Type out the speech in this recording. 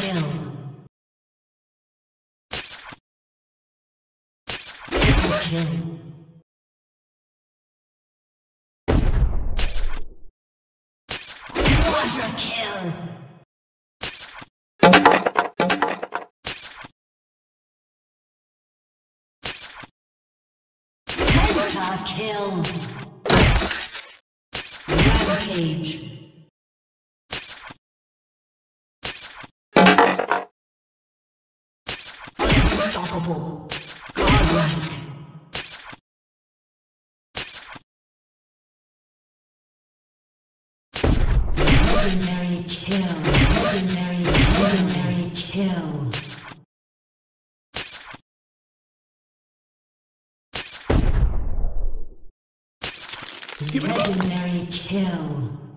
kill. Quadra kill. Penta kill. Rampage. Unstoppable. Godlike. Legendary kill. Legendary, legendary kill. Legendary kill.